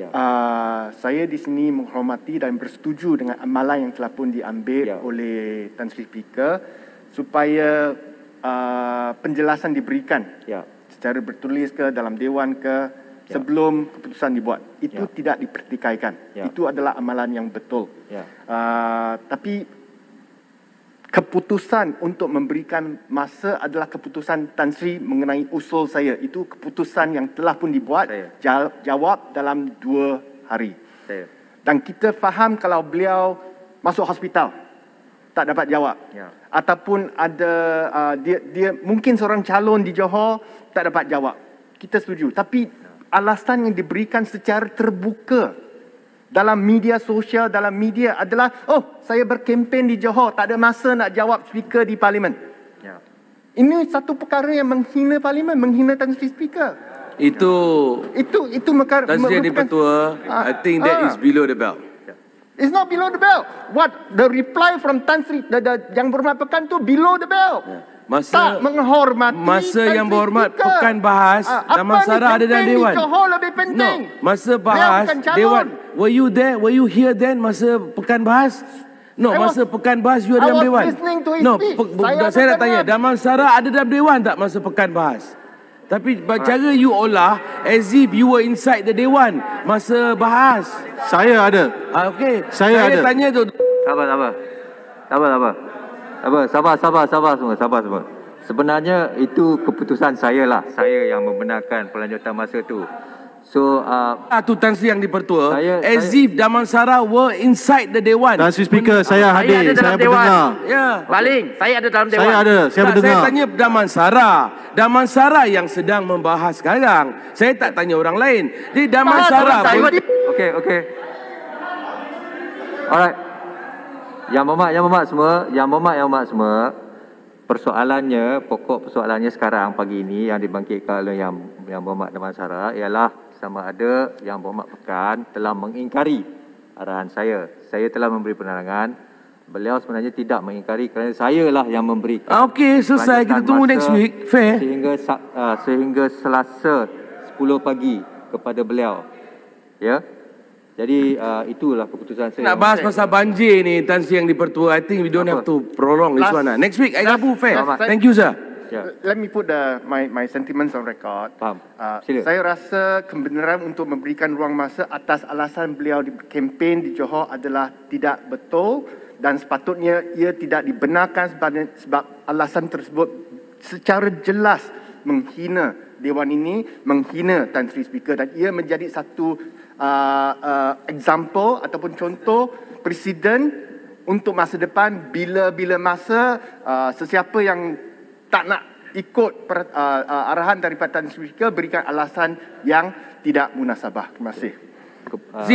Ya. Uh, saya di sini menghormati dan bersetuju dengan amalan yang telah pun diambil Ya. oleh Tan Sri Speaker supaya uh, penjelasan diberikan Ya. secara bertulis ke dalam dewan ke Ya. sebelum keputusan dibuat. Itu Ya. tidak dipertikaikan. Ya. Itu adalah amalan yang betul. Ya. Uh, tapi keputusan untuk memberikan masa adalah keputusan Tan Sri mengenai usul saya. Itu keputusan yang telah pun dibuat. Saya. Ja- jawab dalam dua hari. Saya. Dan kita faham kalau beliau masuk hospital tak dapat jawab. Ya. Ataupun ada uh, dia dia mungkin seorang calon di Johor tak dapat jawab. Kita setuju. Tapi alasan yang diberikan secara terbuka dalam media sosial, dalam media adalah oh saya berkempen di Johor tak ada masa nak jawab speaker di parlimen. Ya. Ini satu perkara yang menghina parlimen, menghina Tan Sri Speaker. Itu Itu itu mekar, Tan Sri Dipertua, I think that is below the belt. It's not below the belt. What the reply from Tan Sri the, the, yang berhormat pekan tu below the belt. Masa tak menghormati masa Tan yang berhormat Speaker. pekan bahas Ah, Daman apa ni Sarah ada dalam dewan. Johor lebih penting. No, masa bahas dewan. Were you there? Were you here then masa pekan bahas? No, I was- masa pekan bahas you ada dalam dewan. no, pe- Saya saya, nak tanya, dengar. Daman Sarah ada dalam dewan tak masa pekan bahas? Tapi cara you olah as if you were inside the dewan masa bahas. Saya ada. Ah, okay. Saya saya ada. tanya tu Sabar, sabar. Sabar, sabar. Sabar, sabar, sabar, sabar semua, sabar semua. Sebenarnya itu keputusan saya lah. Saya yang membenarkan pelanjutan masa tu. So, uh, Ah, tu Tan Sri yang dipertua Saya- as saya- if Damansara were inside the dewan. Tan Sri Speaker, saya Saya hadir. ada dalam Saya dewan. mendengar. Ya. Baling, saya ada dalam dewan. Saya ada. Saya tak, mendengar. saya tanya Damansara. Damansara yang sedang membahas sekarang. Saya tak tanya orang lain. Jadi Damansara orang pun okey, okey. Alright. Yang memak, yang memak semua, yang memak, yang memak semua. Persoalannya, pokok persoalannya sekarang pagi ini yang dibangkitkan oleh yang yang berhormat Damansara ialah sama ada yang berhormat pekan telah mengingkari arahan saya. Saya telah memberi penerangan. Beliau sebenarnya tidak mengingkari kerana saya lah yang memberi. Ah, okey, selesai. Kita tunggu next week. Fair. Sehingga uh, sehingga Selasa 10 pagi kepada beliau. Ya. Jadi uh, itulah keputusan saya. nak bahas pasal banjir ni Tan Sri yang dipertua. I think we don't have Apa? to prolong this Last- one lah. Next week I last- gabu fair. Selamat. Thank you sir. Ya. Let me put the my my sentiments on record. Faham. Uh, Sila. saya rasa kebenaran untuk memberikan ruang masa atas alasan beliau di kempen di Johor adalah tidak betul dan sepatutnya ia tidak dibenarkan sebab, sebab alasan tersebut secara jelas menghina Dewan ini, menghina Tan Sri Speaker dan ia menjadi satu uh, uh, example ataupun contoh presiden untuk masa depan bila-bila masa uh, sesiapa yang tak nak ikut per, uh, uh, arahan daripada Tan Sri Speaker berikan alasan yang tidak munasabah. Terima kasih. Uh,